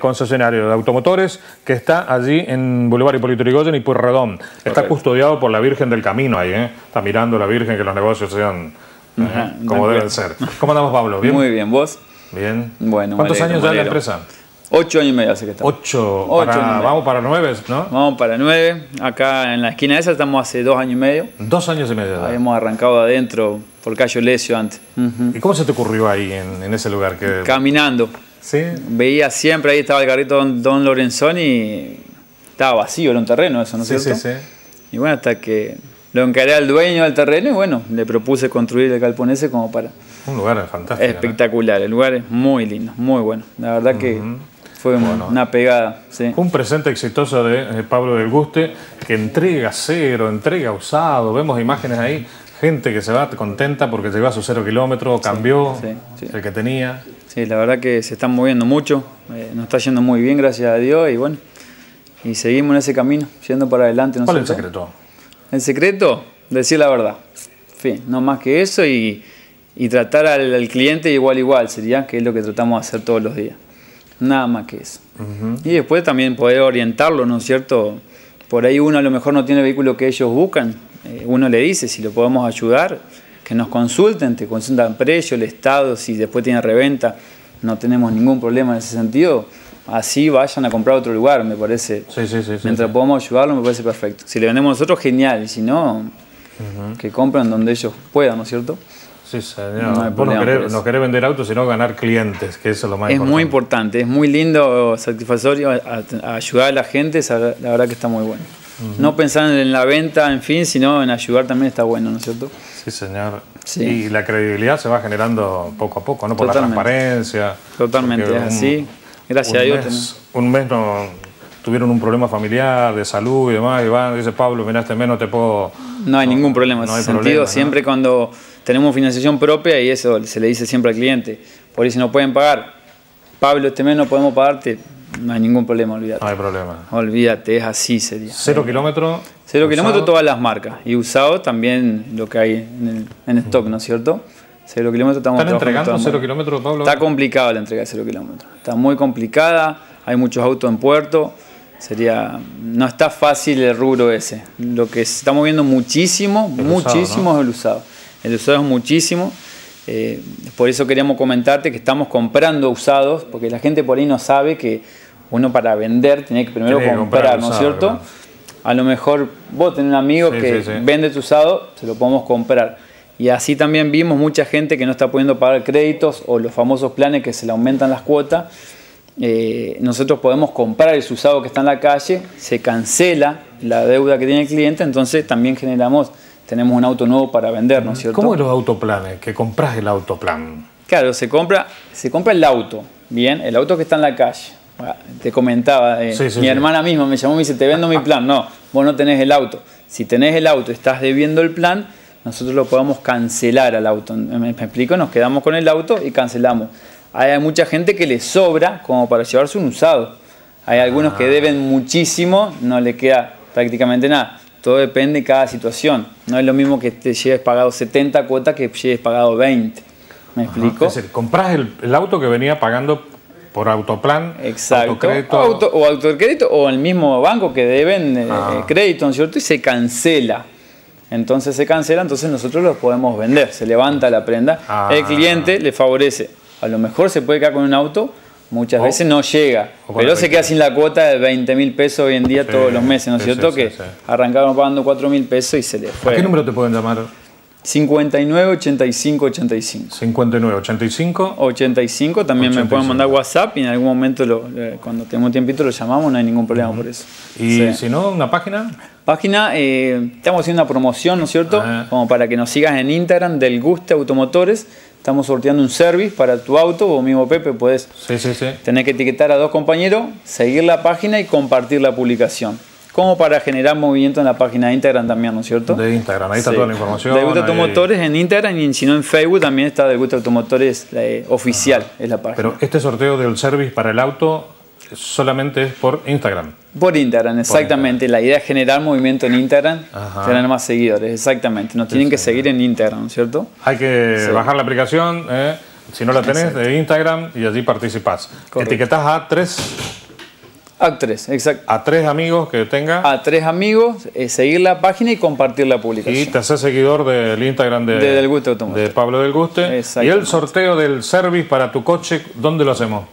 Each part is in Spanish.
concesionario de automotores que está allí en Boulevard Hipólito Yrigoyen y Pueyrredón. Está custodiado por la Virgen del Camino ahí, ¿eh? Está mirando la Virgen que los negocios sean ¿eh? como deben ser. ¿Cómo andamos, Pablo? ¿Bien? Muy bien, ¿vos? Bien. Bueno, ¿Cuántos años ya la empresa? Ocho años y medio hace que estamos. Ocho. vamos para nueve, ¿no? Vamos para nueve. Acá en la esquina esa estamos hace dos años y medio. Dos años y medio. Habíamos arrancado adentro por Cayo Lesio antes. ¿Y cómo se te ocurrió ahí, en, ese lugar? Que... Caminando. ¿Sí? Veía siempre, ahí estaba el carrito Don, Don Lorenzón y estaba vacío, era un terreno eso, ¿no es cierto? Sí, sí. Y bueno, hasta que lo encaré al dueño del terreno y bueno, le propuse construir el galpón como para... Un lugar fantástico. Espectacular, el lugar es muy lindo, muy bueno. La verdad que fue una pegada. Un presente exitoso de Pablo del Guste que entrega cero, entrega usado. Vemos imágenes ahí, gente que se va contenta porque llegó a su cero kilómetro, cambió el que tenía. Sí, la verdad que se están moviendo mucho, eh, nos está yendo muy bien, gracias a Dios, y bueno, y seguimos en ese camino, yendo para adelante. ¿Cuál es el secreto? El secreto, decir la verdad. fin, no más que eso y, tratar al, cliente igual igual, sería que es lo que tratamos de hacer todos los días. Nada más que eso. Y después también poder orientarlo, ¿no es cierto? Por ahí uno a lo mejor no tiene el vehículo que ellos buscan, uno le dice si lo podemos ayudar que nos consulten, te consultan precio, el estado, si después tiene reventa, no tenemos ningún problema en ese sentido. Así vayan a comprar otro lugar, me parece. Sí, sí, sí, Mientras podamos ayudarlo, me parece perfecto. Si le vendemos nosotros, genial. Y si no, que compren donde ellos puedan, ¿no es cierto? Sí, señor. No Vos no querés, vender autos, sino ganar clientes, que eso es lo más es importante. Es muy importante, es muy lindo, satisfactorio ayudar a la gente, la verdad que está muy bueno. No pensar en la venta, en fin, sino en ayudar también está bueno, ¿no es cierto? Sí, señor. Y la credibilidad se va generando poco a poco, ¿no? Por la transparencia. Totalmente, es así. Gracias a Dios. un mes no tuvieron un problema familiar, de salud y demás, y van, dice Pablo, mira, este mes no te puedo... No hay ningún problema en ese sentido, siempre cuando tenemos financiación propia, y eso se le dice siempre al cliente, por si no pueden pagar, Pablo, este mes no podemos pagarte, no hay ningún problema, olvídate. No hay problema. Olvídate, es así sería. ¿Cero kilómetros? Cero kilómetros todas las marcas. Y usado también lo que hay en, el, stock, ¿no es cierto? Cero kilómetros estamos ¿Están entregando cero kilómetros, Pablo? Está complicada la entrega de cero kilómetros. Está muy complicada, hay muchos autos en puerto. Sería, no está fácil el rubro ese. Lo que se está moviendo muchísimo, muchísimo es el usado. El usado es muchísimo. Eh, por eso queríamos comentarte que estamos comprando usados, porque la gente por ahí no sabe que uno para vender tiene que primero comprar, ¿no es cierto? A lo mejor vos tenés un amigo que vende tu usado, se lo podemos comprar. Y así también vimos mucha gente que no está pudiendo pagar créditos o los famosos planes que se le aumentan las cuotas. Eh, nosotros podemos comprar el usado que está en la calle, se cancela la deuda que tiene el cliente, entonces también generamos, tenemos un auto nuevo para vender, ¿no es cierto? ¿Cómo es los autoplanes? Que compras el autoplan. Claro, se compra, se compra el auto, bien, el auto que está en la calle te comentaba, eh, mi hermana misma me llamó y me dice, te vendo mi plan. No, vos no tenés el auto. Si tenés el auto, estás debiendo el plan, nosotros lo podemos cancelar al auto. ¿Me, explico? Nos quedamos con el auto y cancelamos. Hay mucha gente que le sobra como para llevarse un usado. Hay algunos que ah. deben muchísimo, no le queda prácticamente nada. Todo depende de cada situación. No es lo mismo que te lleves pagado 70 cuotas que lleves pagado 20. ¿Me explico? Es decir, compras el, el, auto que venía pagando por autoplan, Exacto. autocrédito. Auto, o autocrédito o el mismo banco que deben eh, ah. crédito, ¿no es cierto? Y se cancela. Entonces se cancela, entonces nosotros los podemos vender. Se levanta la prenda. Ah. El cliente le favorece. A lo mejor se puede quedar con un auto, muchas veces no llega. Pero se queda sin la cuota de 20 mil pesos hoy en día todos los meses, ¿no es cierto? que arrancaron pagando 4 mil pesos y se le fue. ¿A qué número te pueden llamar? 59 85 85. 59 85 85. También me pueden mandar WhatsApp y en algún momento, eh, cuando tenemos tiempito, lo llamamos, no hay ningún problema por eso. ¿Y si no, una página? Página, eh, estamos haciendo una promoción, ¿no es cierto? Como para que nos sigas en Instagram del Guste Automotores. Estamos sorteando un service para tu auto. Vos mismo, Pepe, puedes sí, sí, sí. tener que etiquetar a dos compañeros, seguir la página y compartir la publicación como para generar movimiento en la página de Instagram también, ¿no es cierto? De Instagram, ahí está toda la información. De Gusto Automotores en Instagram y si no en Facebook también está de Gusto Automotores eh, oficial, es la página. Pero este sorteo del service para el auto solamente es por Instagram. Por Instagram, exactamente. La idea es generar movimiento en Instagram, tener más seguidores, exactamente. Nos tienen que seguir en Instagram, ¿no es cierto? Hay que bajar la aplicación, eh, si no la tenés, de Instagram y allí participás. Etiquetás a tres A tres, exacto. A tres amigos que tenga. A tres amigos, eh, seguir la página y compartir la publicación. Y te haces seguidor del Instagram de, De Del Guste de Pablo del Guste. Y el sorteo del service para tu coche, ¿dónde lo hacemos?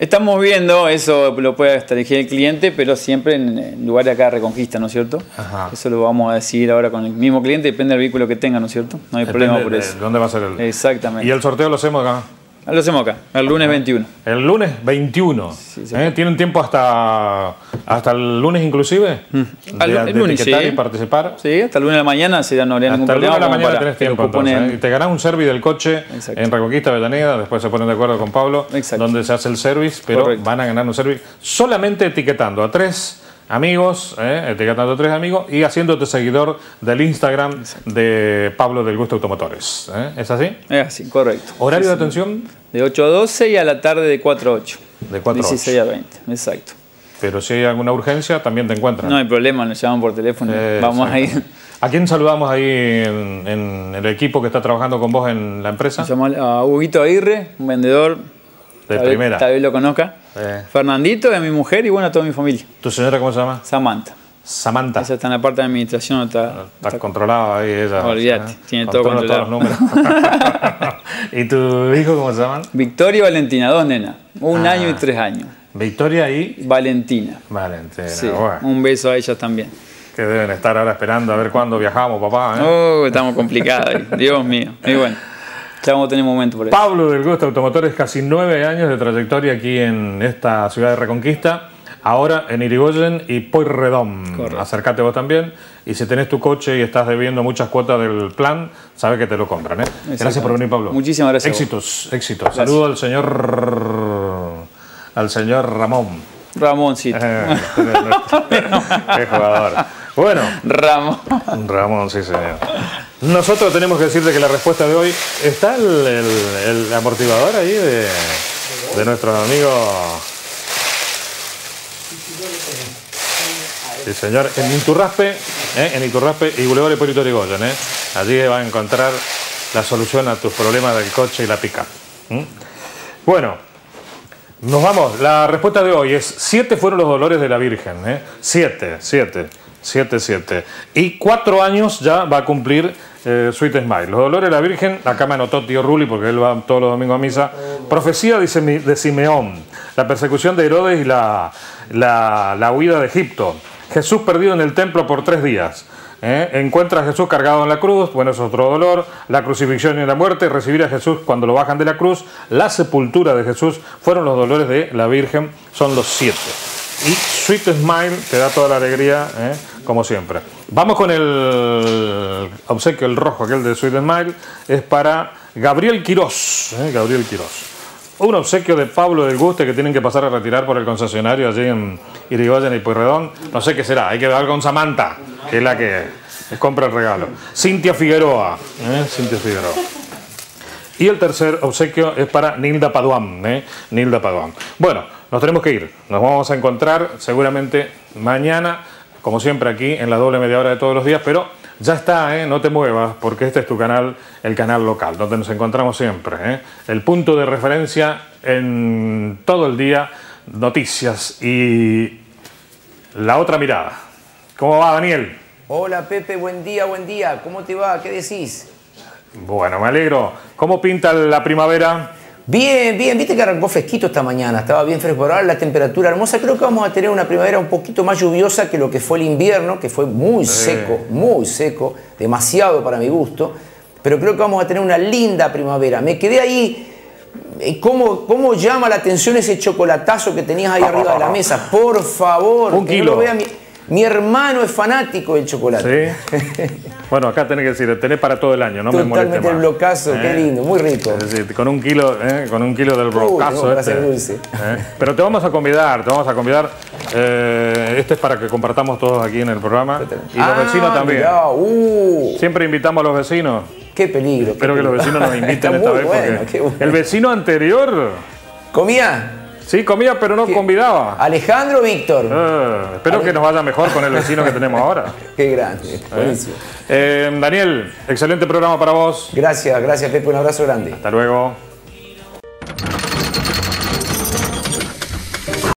Estamos viendo, eso lo puede elegir el cliente, pero siempre en, en lugar de acá de Reconquista, ¿no es cierto? Ajá. Eso lo vamos a decidir ahora con el mismo cliente, depende del vehículo que tenga, ¿no es cierto? No hay problema por eso. ¿Dónde va a ser el? Exactamente. Y el sorteo lo hacemos acá. Lo hacemos acá, el lunes 21. El lunes 21. sí. ¿Eh? ¿Tienen tiempo hasta, hasta el lunes inclusive? De, Al- el de lunes, sí. y participar. Sí, hasta el lunes de la mañana si no habría ningún Hasta el lunes problema. de la mañana tenés tiempo ¿eh? Y te ganás un service del coche Exacto. en Reconquista Avellaneda, después se ponen de acuerdo con Pablo, Exacto. donde se hace el service, pero Correcto. van a ganar un service solamente etiquetando a tres amigos, ¿eh? etiquetando tres amigos y haciéndote seguidor del Instagram de Pablo del Gusto Automotores. ¿eh? ¿Es así? Es así, correcto. ¿Horario de atención? De 8 a 12 y a la tarde de 4 a 8. De 4 a 8. 16 a 20, exacto. Pero si hay alguna urgencia, también te encuentran. No hay problema, nos llaman por teléfono. Eh, Vamos a exacto. ir. ¿A quién saludamos ahí en, en el equipo que está trabajando con vos en la empresa? Llamamos a Huguito Aguirre, un vendedor. De tal vez- primera. Tal vez lo conozca. Eh. Fernandito, de mi mujer y bueno, a toda mi familia. ¿Tu señora cómo se llama? Samantha. Samantha. Esa está en la parte de administración. Está, Está controlada ahí ella. Olvídate, tiene todo Controla todos los números. ¿Y tu hijo cómo se llaman? Victoria y Valentina, dos nenas. Un Ah. año y tres años. Victoria y Valentina. Valentina. Sí, Bueno, un beso a ellas también. que deben estar ahora esperando a ver cuándo viajamos, papá. ¿eh? Oh, estamos complicados. Dios mío. Y bueno, ya vamos a tener momento por eso. Pablo del Gusto Automotores, casi nueve años de trayectoria aquí en esta ciudad de Reconquista. Ahora en Irigoyen y Pueyrredón. Correcto. Acércate vos también. Y si tenés tu coche y estás debiendo muchas cuotas del plan, sabes que te lo compran. ¿eh? Gracias por venir, Pablo. Muchísimas gracias. Éxitos, éxitos. Saludo al señor, al señor Ramón. Ramoncito. Eh, Qué jugador. Bueno, Ramón. Ramón, sí, señor. Nosotros tenemos que decirte que la respuesta de hoy está el, amortiguador ahí de, de nuestros amigos. Sí, señor. En Iturraspe, ¿eh? en Iturraspe y Boulevard Hipólito Yrigoyen, ¿eh? Allí va a encontrar la solución a tus problemas del coche y la pica. Bueno, nos vamos. La respuesta de hoy es: siete fueron los dolores de la Virgen. ¿eh? Siete, siete, siete, siete. Y cuatro años ya va a cumplir eh, Sweet Smile. Los dolores de la Virgen, acá me anotó tío Ruli porque él va todos los domingos a misa. Profecía de Sime- de Simeón, la persecución de Herodes y la, la, la huida de Egipto. Jesús perdido en el templo por tres días. ¿eh? Encuentra a Jesús cargado en la cruz, bueno, es otro dolor. La crucifixión y la muerte, recibir a Jesús cuando lo bajan de la cruz. La sepultura de Jesús fueron los dolores de la Virgen, son los siete. Y Sweet Smile te da toda la alegría, ¿eh? como siempre. Vamos con el obsequio, el rojo, aquel de Sweet Smile. Es para Gabriel Quirós. ¿eh? Gabriel Quirós. Un obsequio de Pablo del Guste que tienen que pasar a retirar por el concesionario allí en Irigoyen y Pueyrredón. No sé qué será, hay que hablar con Samantha, que es la que compra el regalo. Cintia Figueroa. ¿eh? Cintia Figueroa. Y el tercer obsequio es para Nilda Paduán. ¿eh? Nilda Paduán. Bueno, nos tenemos que ir. Nos vamos a encontrar seguramente mañana, como siempre aquí en la doble media hora de todos los días, pero ya está, ¿eh? no te muevas, porque este es tu canal, el canal local, donde nos encontramos siempre. ¿eh? El punto de referencia en todo el día, noticias y la otra mirada. ¿Cómo va, Daniel? Hola Pepe, buen día, buen día. ¿Cómo te va? ¿Qué decís? Bueno, me alegro. ¿Cómo pinta la primavera? Bien, bien. Viste que arrancó fresquito esta mañana. Estaba bien fresco. Ahora la temperatura hermosa. Creo que vamos a tener una primavera un poquito más lluviosa que lo que fue el invierno, que fue muy seco, muy seco. Demasiado para mi gusto. Pero creo que vamos a tener una linda primavera. Me quedé ahí. eh, ¿Cómo, ¿Cómo llama la atención ese chocolatazo que tenías ahí arriba de la mesa? Por favor. Un que no kilo. lo vea mi, mi hermano es fanático del chocolate. Sí. bueno, acá tenés que decir, tenés para todo el año, no me moleste Totalmente el más. blocazo, qué Eh, lindo, muy rico. Es decir, con un kilo, eh, con un kilo del blocazo para este. dulce. eh. Pero te vamos a convidar, te vamos a convidar. este es para que compartamos todos aquí en el programa. Y los Ah, vecinos también. mirá, uh, Siempre invitamos a los vecinos. qué peligro. Espero que los vecinos nos inviten esta vez bueno, porque qué bueno. el vecino anterior ¿Comía? Sí comía pero no ¿Qué? convidaba. Alejandro Víctor. Eh, espero que nos vaya mejor con el vecino que tenemos ahora. Qué grande, buenísimo. Eh, Daniel, excelente programa para vos. Gracias, gracias Pepe, un abrazo grande. Hasta luego.